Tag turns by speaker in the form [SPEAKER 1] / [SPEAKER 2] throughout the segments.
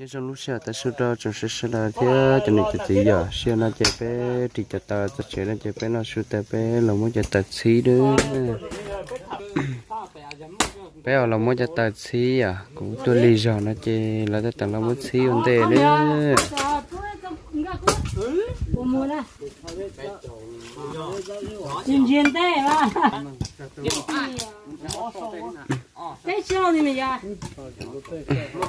[SPEAKER 1] nhưng trong lúc xưa ta sửa đó trong sự là thế cho nên cái gì giờ xưa nó chạy bé thì cho ta ta chạy nó chạy bé nó sửa ta bé là muốn cho ta xí đó bé là muốn cho ta xí à cũng tôi lý do nó chạy là ta tặng là muốn xí vấn đề nữa
[SPEAKER 2] nhìn nhìn đây mà cái sao đi mày giờ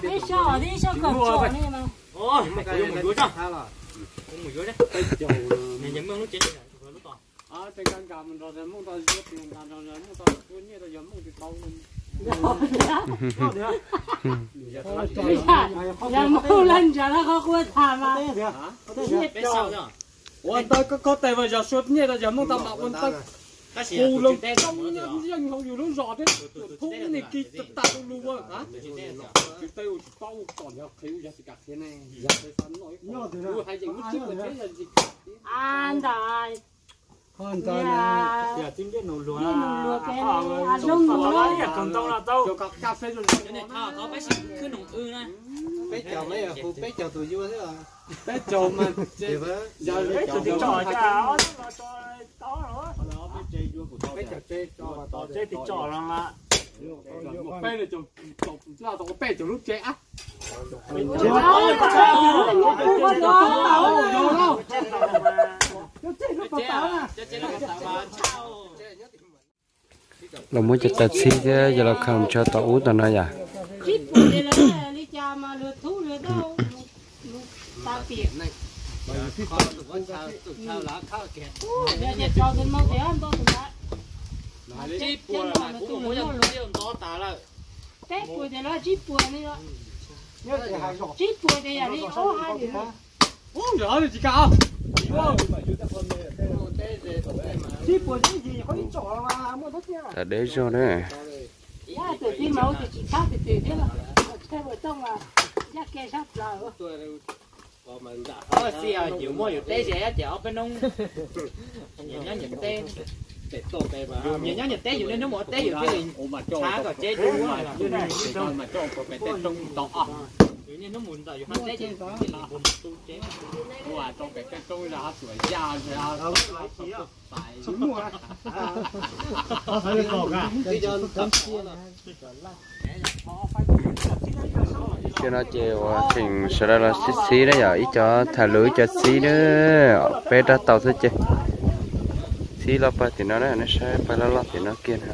[SPEAKER 2] cái sao đi sao cầm chỗ này mà?
[SPEAKER 3] Ôi mày cái mày rối sao không mày rối đấy. Cái chỗ này giống chết rồi lúc to.
[SPEAKER 4] À cái căn nhà mình rồi muốn tao giúp mình căn nhà mình muốn tao cứ như tao giống muốn thì tao
[SPEAKER 2] làm mâu lần trả nó có quên thà mà.
[SPEAKER 3] Biết sao nữa
[SPEAKER 4] quan tao có có tay vào giờ suốt như tao giống muốn tao bảo quan tao
[SPEAKER 3] hồ lâu
[SPEAKER 4] trong nhân dân hầu như nó giọt đấy cái này kia, tập tạo luôn á hả cái tay của bao còn nhau thấy ra thì cả thế này ra thấy phán nói nhớ thế nào hai dành mất sức là thế là gì
[SPEAKER 2] an đại
[SPEAKER 4] con
[SPEAKER 2] nhà
[SPEAKER 3] giờ tiếng biết nổ lúa
[SPEAKER 2] này à lông lùa đó
[SPEAKER 3] còn tao là tao.
[SPEAKER 4] Cho các cà phê rồi
[SPEAKER 3] cái này thao có bé xịt cứ nổ ư này
[SPEAKER 5] bé chào mấy à phụ bé chào tụi vui thế à.
[SPEAKER 4] Bé trầu mà
[SPEAKER 5] thì
[SPEAKER 4] giờ bé
[SPEAKER 3] tụi
[SPEAKER 4] trầu
[SPEAKER 3] trò
[SPEAKER 4] cho
[SPEAKER 3] cả
[SPEAKER 4] bé chào chơi cho
[SPEAKER 3] chơi thì trò là mà
[SPEAKER 4] bé là trầu trầu là trầu bé trầu lúc chơi á.
[SPEAKER 1] Là cho ta là không cho tao tao
[SPEAKER 2] là muốn cho ta xí
[SPEAKER 5] khó giờ
[SPEAKER 2] là không cho ta út thế nói à tụi
[SPEAKER 3] bùa là cũng muốn cho tiêu to là
[SPEAKER 2] cái bùi đây là chít bùi này đó chít bùi đây là đi ô hai đứa
[SPEAKER 4] Uống rửa rồi chị cao.
[SPEAKER 1] Đã để cho đấy.
[SPEAKER 3] Ờ, xì à, chịu mua nhiều tế rẻ, chở bên ông. Nhìn nhá
[SPEAKER 5] nhìn tên
[SPEAKER 3] nhìn nhá nhìn té dù nên nó mở té dù cái gì thả rồi chết đúng rồi
[SPEAKER 4] mà. cho mà cho phải té trong đó
[SPEAKER 3] 原先都滿曬，要黑遮
[SPEAKER 4] 遮咗，啲冷盤都遮。我話當白雞都啦，水呀水啊，好來事啊！什麼啊？我睇你講㗎，
[SPEAKER 5] 你就咁先啦。
[SPEAKER 1] cho nó chiều thỉnh sửa là xí xí đấy giờ ít cho thả lưới cho xí nữa bé ra tàu thôi chứ xí lo pa thì nó đấy nó sai phải lo thì nó kia
[SPEAKER 3] nữa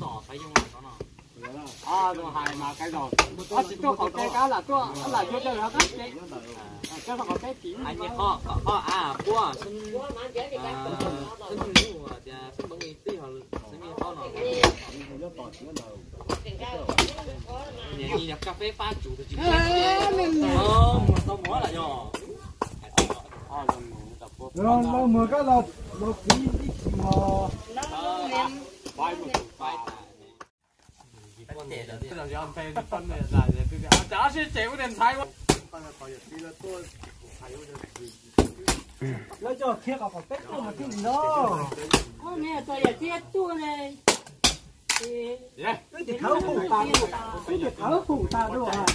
[SPEAKER 3] tỏ phải dùng nó nó
[SPEAKER 4] à rồi hài mà cái rồi à chỉ cho họ cái cá là cho là cho cho nó cái cái cho họ cái chỉ
[SPEAKER 3] anh nhớ kho kho kho à bua xin xin mua và xin bằng gì tí họ xin như kho nó nhà như nhập cà phê pha chủ thì chỉ ờ mà. Tao muốn là nhỏ
[SPEAKER 5] rồi nó mở cái lọc nó phí. đi mà
[SPEAKER 4] bay một
[SPEAKER 3] phải
[SPEAKER 4] cái là do phê phân này là cái chả sẽ chịu đến
[SPEAKER 5] nó cho thiết vào phải tết mà gì đó
[SPEAKER 2] con này tôi là tiết tu này thì
[SPEAKER 5] gì thấu phủ ta cái gì thấu phủ ta đâu à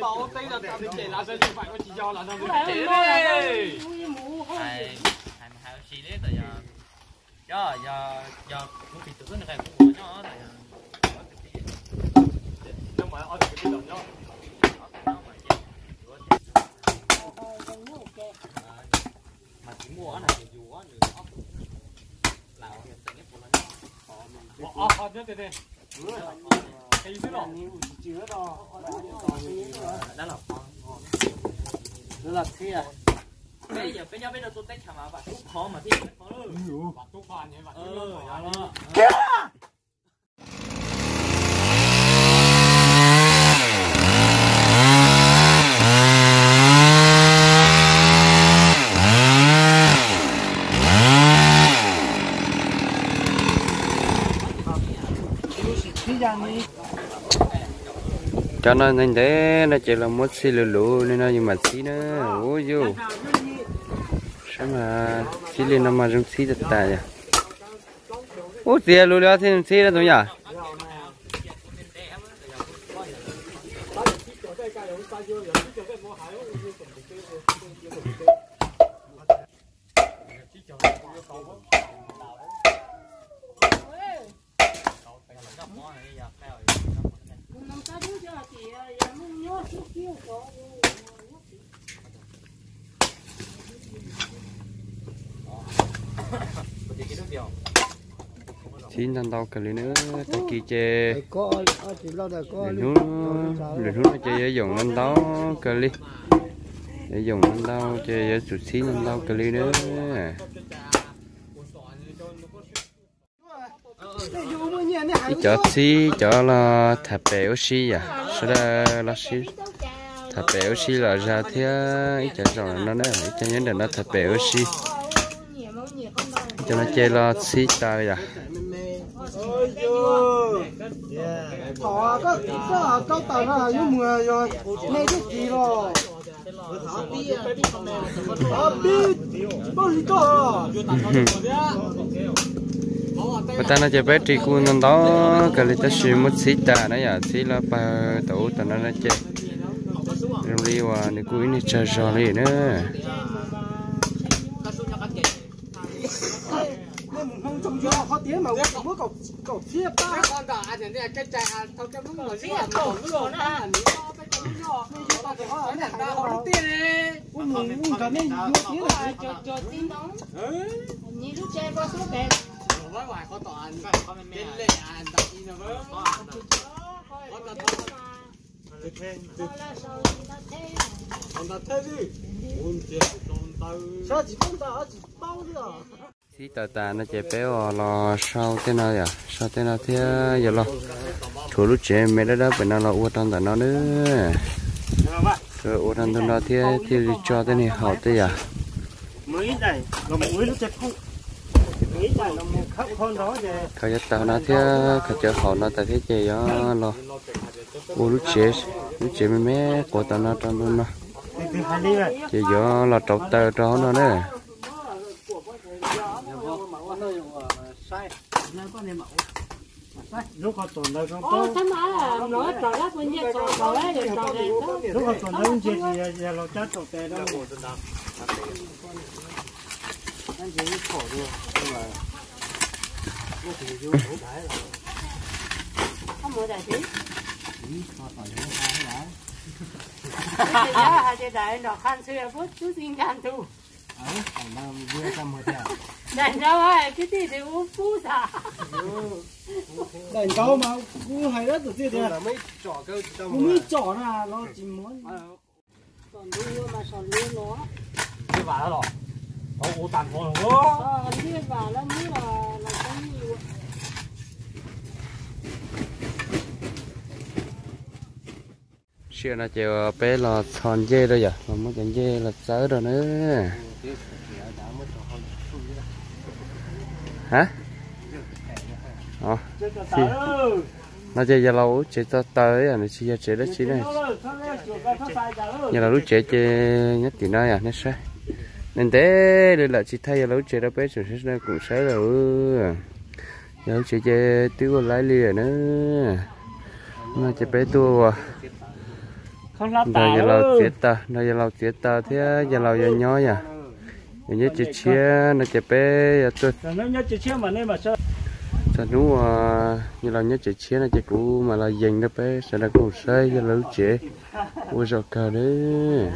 [SPEAKER 4] tao thấy là tao đi chạy là sẽ phải có chỉ do là tao đi chạy đấy
[SPEAKER 2] đâu mũ không
[SPEAKER 3] hai hai hai chi đấy tại giờ giờ giờ giờ nó bị tụi nó này cũng nhỏ tại
[SPEAKER 4] nhưng mà ở cái đồng đó.
[SPEAKER 3] Mà chỉ mua cái này thì dù có nhiều ốc. Là ở những cái của nó.
[SPEAKER 4] À à thế thế cái gì đó
[SPEAKER 5] chứa đó.
[SPEAKER 3] Đó là
[SPEAKER 5] đó là thế à.
[SPEAKER 3] Bây giờ bây giờ bây giờ tôi tách chả mà bạn cũng khó mà thì khó đó
[SPEAKER 1] cho nó nên thế nó chỉ là một xí lù lù nên nó nhưng mà xí nữa. Ôi dù sao mà chỉ lên nó mà dùng xí thật tài à ô tiền lù lù xin xí đó thôi nhỉ
[SPEAKER 2] Nông ta đúng chưa thì giờ muốn nhớ chút kia có
[SPEAKER 1] thằng tao cái nữa tao kia chê.
[SPEAKER 5] Lo
[SPEAKER 1] để nó để nó chơi dùng lên tao cái ly để dùng lên tao chơi chút xí lên tao cái ly nữa. Ý cho xí cho là thả béo xí à. Sau đó là xí? Thả béo xí là ra thế ý cho rằng nó nữa cho nhớ là nó thả béo xí cho nó chơi là xí tay à
[SPEAKER 5] thọ có có có tàu nó là những rồi này cái gì rồi à biết bao gì có
[SPEAKER 1] và ta nó chơi bé tri cu nó đó, cái lịch ta suy một xí ta nó giờ xí là ba tổ ta nó nó chơi. Rồi đi qua này cuối này chơi trò đi nữa
[SPEAKER 5] không trông cho khó tiếng mà mỗi cậu cậu chia ba
[SPEAKER 4] Cái con đỏ thì này cái trà thôi cái lúc mà.
[SPEAKER 2] Xí là cổ rồi đó
[SPEAKER 4] Nói là ta không tiền đi.
[SPEAKER 5] ui mùng ui cả nên mỗi tiếng là
[SPEAKER 2] cho cho tin đóng như lúc chơi qua số bè
[SPEAKER 4] Với ngoài có toàn trên lệ à đặt đi nó với. Còn ta thế đi. Ôn tiền còn tao.
[SPEAKER 5] sao chỉ không tao chỉ bao đi à
[SPEAKER 1] thì tà ta nó chạy béo à, lo sau thế nào vậy sau thế nào thế giờ lo. Thua lúc chạy mẹ đó đó bên nó lo uất tan tại nó nữa. Rồi uất tan tại nó thế thì cho thế này hậu thế à
[SPEAKER 5] mới này là mới lúc
[SPEAKER 1] chạy vậy khởi nhất tao nó thế khởi chợ họ nó tại thế chạy đó lo. U lúc
[SPEAKER 5] chế lúc chế mấy
[SPEAKER 1] mẹ của tao nó trong luôn nó. Chị gió là trộn tờ cho nó đấy con này mẫu.
[SPEAKER 5] Lúc họ tuần đây không
[SPEAKER 2] có
[SPEAKER 5] tấm
[SPEAKER 2] á là nó tròn lát bên nhà tròn tròn đấy để tròn đèn đó
[SPEAKER 5] lúc họ tuần đây không chết thì giờ lo chết tròn đèn đâu. Anh chỉ khổ thôi nhưng mà nó thì vô đủ cái là
[SPEAKER 2] không mua đại chứ ừ họ phải nhớ cái đã cái giá hai cái đại nó khăn xưa phút chút xin gan tu
[SPEAKER 5] ở còn đang vừa trăm một trăm
[SPEAKER 2] Đại đâu ai cái gì thì uống phú xả
[SPEAKER 5] đánh câu mà cũng hay rất rồi thì
[SPEAKER 4] Là mấy trò cơ
[SPEAKER 5] cũng biết chọn là nó chỉ muốn
[SPEAKER 2] còn đưa mà sòn đưa nó
[SPEAKER 4] Cái bà đó rồi. Ô ô tàn phồn rồi.
[SPEAKER 2] ờ đưa vào nó mới là là có nhiều
[SPEAKER 1] xưa nó chiều bé là thon dê rồi giờ mà mất cái dê là sớ rồi nữa hả? Ờ.
[SPEAKER 5] Chơi tớ
[SPEAKER 1] nó chơi giờ lâu chỉ cho tới à nó chỉ chơi đó chỉ này. Giờ là lúc chơi chơi nhất thì nói à nó sẽ. Nên thế đây là chỉ thay giờ lúc chơi đó bé rồi sẽ cũng sẽ rồi giờ lúc chơi chơi tiêu lái liền nữa. Nó chơi bé tua
[SPEAKER 5] không lắp
[SPEAKER 1] đây giờ lâu chết ta giờ lâu chết ta thế giờ lâu giờ nhỏ à nhớ chơi chia nó chơi bé tôi
[SPEAKER 5] nó nhớ chơi chia mà nên mà sao
[SPEAKER 1] sao nó à, như là nhớ chơi chia nó chơi cũ mà là dành đó bé sẽ là cũng sai giờ lâu chơi ôi giời cả đấy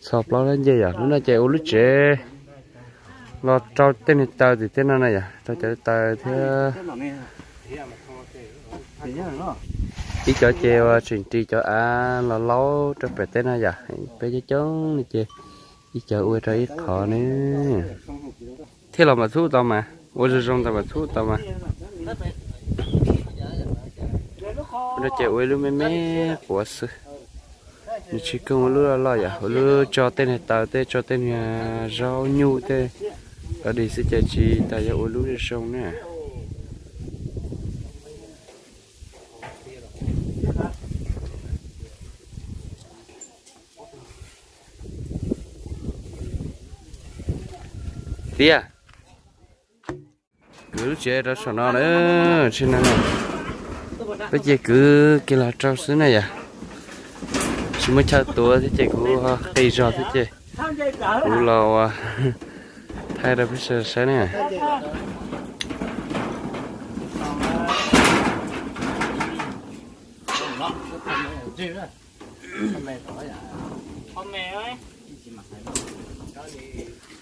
[SPEAKER 1] sọp lo lên gì à nó là chơi ô lúc chơi lo cho tên tao thì tên nó này à tao chơi tao thế
[SPEAKER 5] chỉ
[SPEAKER 1] ít cho treo, à, trình trị cho á là lâu cho bé tên này vậy dạ. bây giờ chống này chè ít cho uy cho ít khó nữa thế là mà thu tao mà. Uy cho trong tao mà thu tao mà. Nó chè uy luôn mẹ mẹ của sư. Như chỉ cần lúc là lo à dạ. lúc cho tên này tao tên cho tên à, rau nhu tên ở đây sẽ chơi chi tại giờ uy lúc đi sông nè. Tia cứ chơi ra sao nó nữa trên này. Bây giờ cứ cái là trâu xứ này à? Chúng mới chơi tua thì chơi cũng ờ, cây giò thì chơi cũng lò thay ra bây giờ sẽ này à?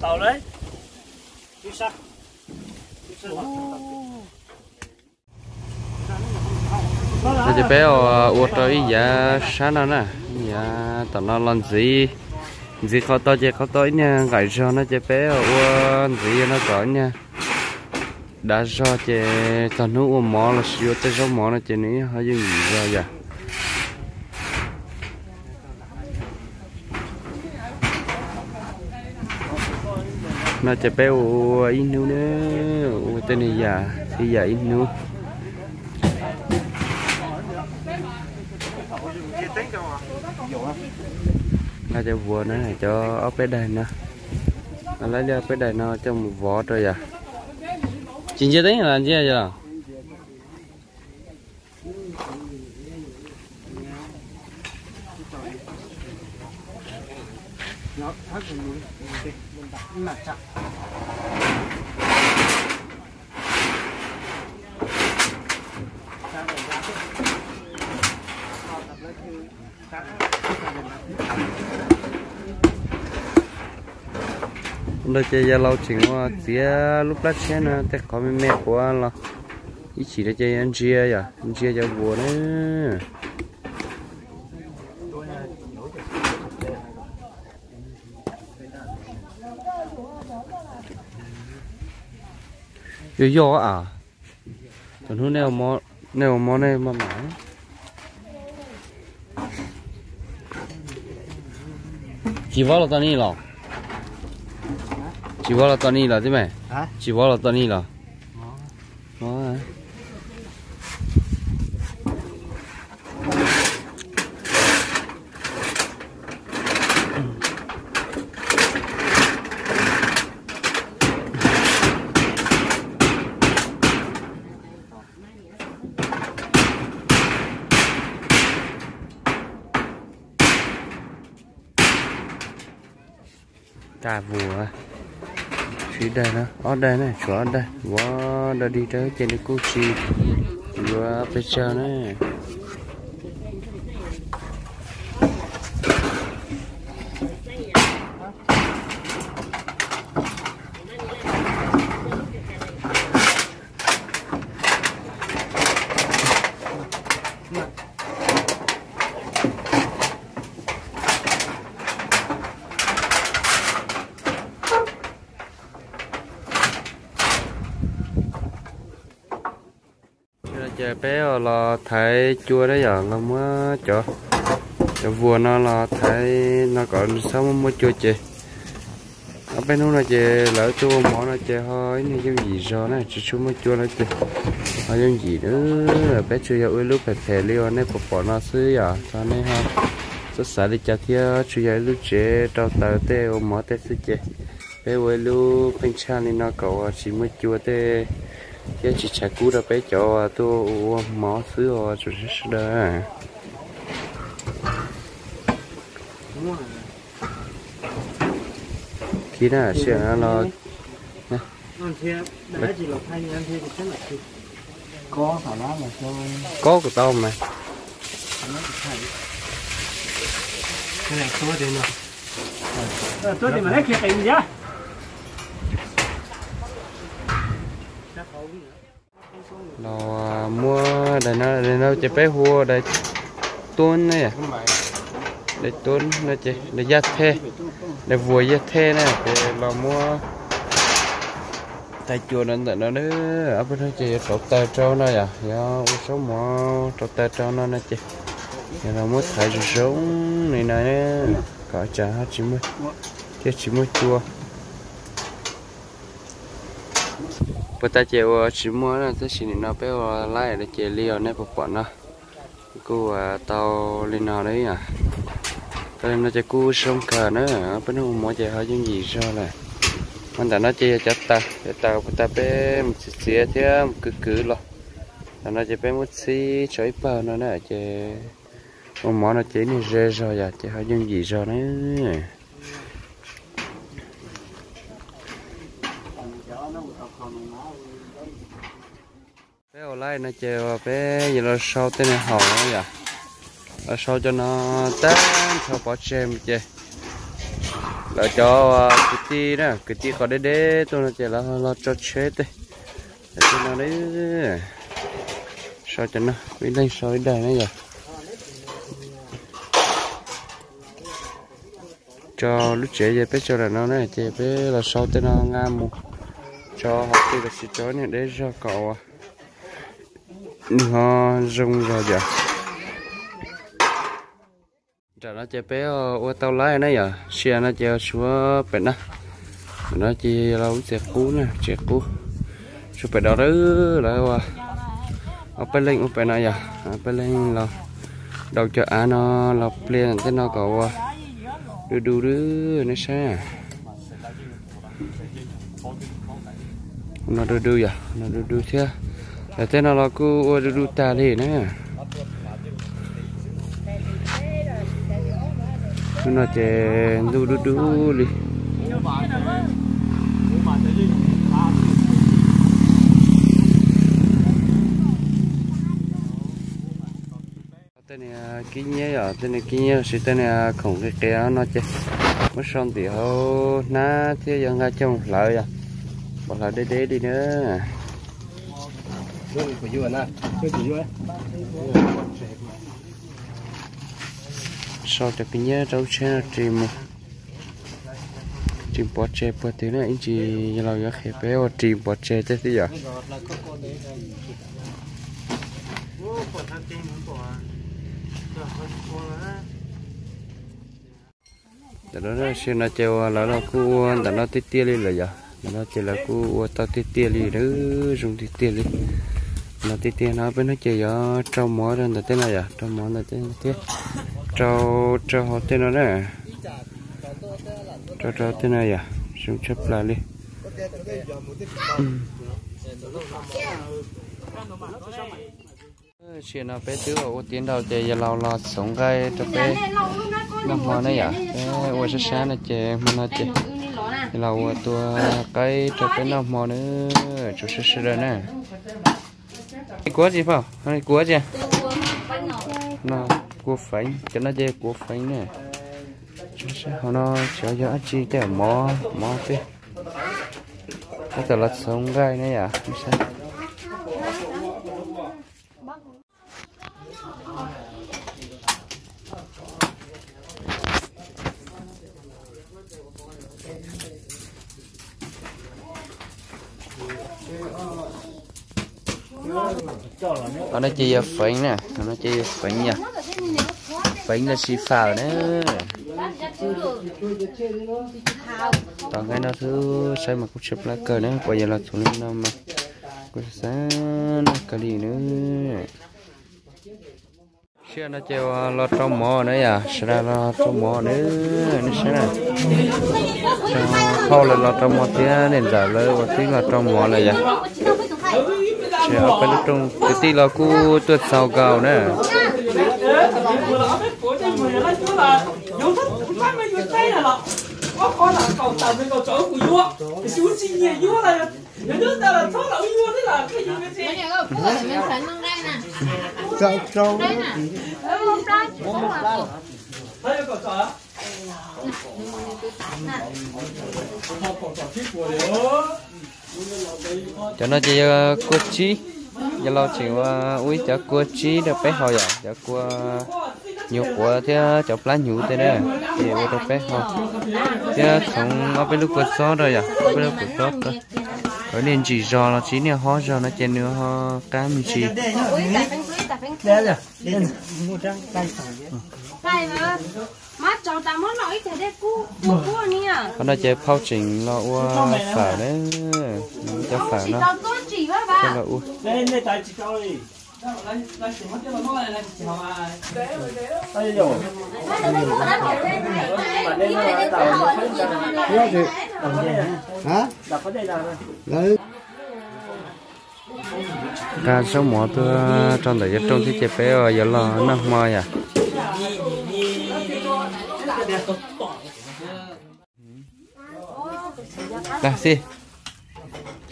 [SPEAKER 5] tàu đấy Đi chú sắc
[SPEAKER 1] nó chỉ bé ờ, ở uất tới giá sáng nó nè giá tao nó làm gì gì khó to chỉ khó tới nha. Gãy ờ, cho nó chỉ bé ở uất gì nó cỡ nha. Đã cho chỉ tao nấu uất mỏ là siêu tới số mỏ nó chỉ ní, hơi gì ra vậy. Nó chỉ béo ở in nu nữa tên này già, thì già in nu nó cho vua nó này cho ốc bé đây nữa nó lấy ra bé đây nó cho một vỏ rồi à. Chính chưa tính là gì vậy đây chơi giờ lâu chừng qua tía lúc lát xe nè tết có mẹ của anh là ít chỉ để chơi anh chia à? Anh chia cho buồn đấy yo yo à? Tụi nó neo mò neo mò này mà mãi. Chỉ vào là tao đi rồi chỉ vào là tao đi là thế mày. Chỉ vào là tao đi là đó cà vùa phía đây nó ở đây này chỗ đây. Wow đã đi tới trên cái cô chi. Vừa bây giờ này giờ bé là thấy chua đấy giờ là mới cho cho vua nó là thấy nó còn sống mới chua chị ở bên đó là chị lỡ chua mỏ nó chị hơi như giống gì rồi này chị chua mới chua nó chị hơi giống gì nữa bé chưa giờ lúc phải phải liêu này bỏ bỏ nó xứ giờ, cho nên ha. Rất xả đi cho thia chưa giờ lúc chị trâu tờ tê mỏ tê xứ chị bé ơi lúc bên cha nên nó cậu, chỉ mới chua tê cái chỉ chạy cú ra bé cho tôi mỏ xứ rồi chủ sẽ đó khi nào sẽ
[SPEAKER 5] là thì
[SPEAKER 4] có khả năng là cho
[SPEAKER 1] có của tao mà.
[SPEAKER 5] Cái này tôi thì nào tôi thì mà lấy kia tiền giá
[SPEAKER 1] nó à, mua để nó để nó chế bé hua để tuôn này à để tuôn nó chế để giặt thê để vừa giặt thê này để nó mua. Tại chùa nên tại nó nữa ở bên đó chị trộn tờ trâu nó à do u số mò, trộn tờ trâu nó nó chị. Dạ, Giờ nó muốn thay giống này này có trả hết chỉ mới chết chỉ mới chua. Bữa ta chiều chỉ mua là tới xin nó bé ờ, lại để chơi liều này một bọn nó. Cô ờ, tàu lên nào đấy à tao nó chơi cú sông cờ nữa ờ, bên nó mua chơi hơi những gì sao này. Mình đã nói chơi chắc ta để tàu của ta bé một xíu thế cứ cứ lo. Ta nó chơi bé một xí chơi bờ nó nè chơi một mỏ nó chơi này rê rồi à chơi hơi những gì rồi nữa bé ở lại nó chơi bé, giờ nó sau tên này hỏng vậy. Ở sau cho nó tán sau bỏ chơi chơi là cho à, cái tí đó, cái tí có đế đế, tôi nó chơi là là cho chết đấy. Cho nó đấy. Sao cho nó bên đây sao đây này vậy? cho lúc trẻ về bé cho là nó này chơi bé là sau tên nó ngang một cho học thì là xịt cho này để cho cậu à, nó rung rồi giờ trả nó chơi bé ờ, ô tao lái này giờ à? xe nó chơi xuống bên đó nó chơi lâu chơi cú nè, chơi cú. Xuống bên đó đó là qua ở bên lên ở bên này à? giờ ở bên lên là đầu chợ nó là lên thế nó cậu đu đu đu nó sao nó đu đu giờ nó đu đu thế? Là thế nào là cứ đu đu ta đi nè nó chè đu đu đu đi tên này à, kinh nhé ở à? tên này kinh nhé sự tên này à, không cái kéo nó chứ mất xong thì hô na thế giờ ngay trong lợi à bỏ lại đế đế đi nữa.
[SPEAKER 5] Của you nè. Của you
[SPEAKER 1] sau cho cái nhớ đâu chơi chìm chìm bọt chơi bọt thế này anh chị là cái khép bé và chìm bọt chơi thế thì giờ. Đó là xem nó chơi là nó cu đó nó tít tia đi là giờ nó chỉ là cu tao tít tia đi đó dùng tít tia đi nó tít tia nó bên nó chỉ ở trong mỏ rồi là thế này à? Trong mỏ là thế này. Trâu trâu họ tên nó nè. Trâu trâu tên này à? Dùng chấp lại đi. Ừ. Chuyện nó bé chứ ở tiền đầu chơi giờ lâu lao sống cái cho bé. Năm hoa này à? Bé ở sát này chơi mà nó chơi lâu tua cái cho cái nó mò nữa. Chú sẽ sẽ đây nè. Cua gì phải không? Cua gì à? nó cua phánh. Cho nó dê cua phánh nè. Họ nó cho cho chi cái mò mò thế cái tờ lật sống gai này à? Sao. Nó nó chỉ phánh nè nó chỉ phánh nha. Phánh là xì phào đấy. còn cái nó thứ xây mà cũng chụp lá cờ nữa bây giờ là thủ lên năm mà có sáng cờ gì nữa. Xe nó treo à, lo trong mỏ nữa à sẽ ra lo trong mỏ nữa, nó sẽ là. Khâu là lo trong mỏ thế nên giờ lấy tí là trong mỏ này vậy sẽ ở à, bên trong cái tí là cu tuột sau gạo nè.
[SPEAKER 2] Có con là cầu tàu với cầu chó của vua chú chi vua nước ta là thoát là vua thế là cái gì cái gì cầu chó
[SPEAKER 1] cho nó chỉ ờ, cua chi giờ lo chỉ uống cho cua chi được bé hồi à? Cho cua nhiều của thế cho lá nhũ thế này thì ở đâu bé hồi. Thế không ở bên lúc quật gió rồi à? Bên lúc quật gió rồi ở nên chỉ giò là chỉ nè ho giò nó trên nữa ho cá mình chỉ.
[SPEAKER 5] Đây rồi. Đây một trang tay phải.
[SPEAKER 6] Cháu ta muốn nói thế đấy cu cu cu nè
[SPEAKER 1] con nó chơi phao trình lo ua phở đấy. Cho phở nó. cho là ua.
[SPEAKER 5] Đây đây tay chỉ cao đi.
[SPEAKER 2] mất à
[SPEAKER 1] cá số mỏ tôi trong đời trong thì chơi bé giờ lo nó mò à là gì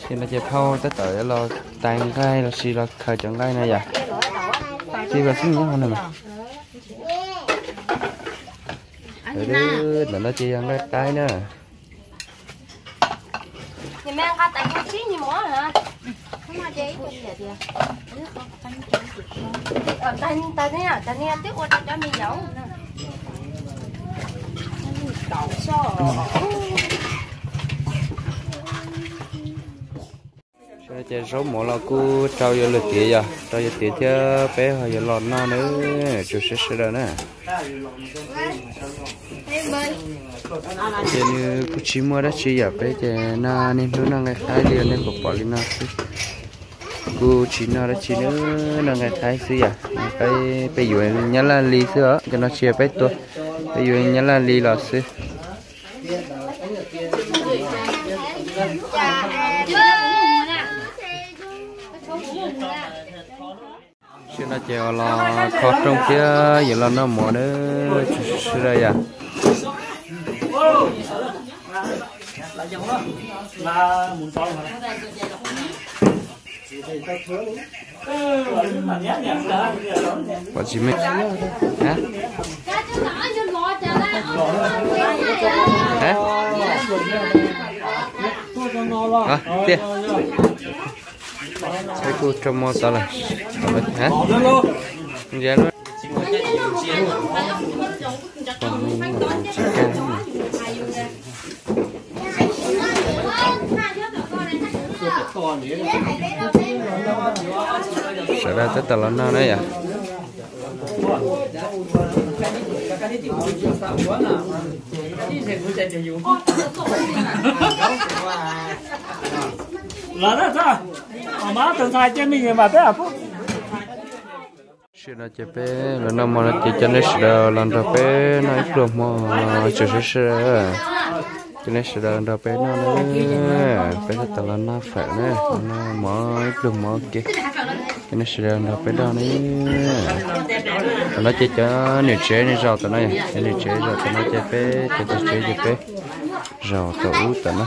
[SPEAKER 1] xin là chơi phao tới tới lo tan gai là xì là khởi chẳng gai này à xì là xin nhớ hơn mà. Rồi đó là nó chơi ăn cái cái nữa
[SPEAKER 6] thì mẹ ăn tại con chín gì mua hả? Không mà chơi cái gì vậy ờ tay tay nè tay nè tiếc qua cho mình giấu. Đậu so
[SPEAKER 1] chơi số mỏ là cứ trao vô lực tía à trao vô tía thì bé hơi vô lọt nó nữa. Chú sẽ sẽ nữa chơi như cứ chỉ mua đó chỉ giờ, bé chơi na nên nó năng ngày thái liền nên có bỏ lên nó cứ chỉ nó đó chỉ nữa năng ngày thái xí giờ. Bé bé giờ nhớ là lì xưa cho nó chia bé tôi bé giờ nhớ là lì lọt xí nó chèo là khó trong kia, giờ là nó mỏ nữa. Sư đây à.
[SPEAKER 5] Là muốn to hả?
[SPEAKER 1] bà chị mấy hả?
[SPEAKER 6] Cái chú nhỏ như ngồi chờ đây
[SPEAKER 1] hả? À tiền thấy cô trong mò tao là hả dạ luôn còn mình mà chỉ cái sợ ra tới tao lần nó đấy à
[SPEAKER 5] Là đó sao? Mà má từng thay cho mình mà, thế à phúc.
[SPEAKER 1] Chuyện là chế bé là nó mà nó chỉ cho nên sợ là nó bé nó ít được mà chỉ sợ sợ cho nên sợ là bé nó nữa bé nó tao là nó phải nữa nó mà ít được mà kia cho nên sợ là bé đó nữa nó chỉ cho nhiều chế này rau tao này nhiều chế rồi tao nó chế bé tao chế chế bé rau tao út tao nó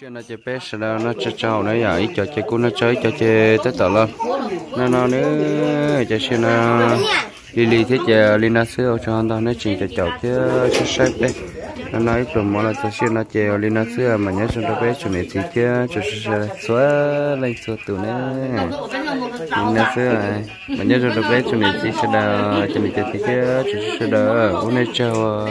[SPEAKER 1] chơi bé sẽ là nó chơi trâu nó giờ ít cho chơi cú nó chơi, cho chơi tất tật lên. Nó nó nữa chơi chuyện nó đi đi thế chơi ờ, lina xưa cho anh ta nó chỉ cho cháu chứ chứ sếp đấy nó nói cùng mỗi là chơi chuyện nó chơi lina xưa mà nhớ cho nó bé cho này thì chứ, cho sẽ xóa lên xóa tủ nữa lina xưa này mà nhớ cho nó bé cho này thì sẽ là cho này thì chứ, cho sẽ đỡ bố này chào ờ,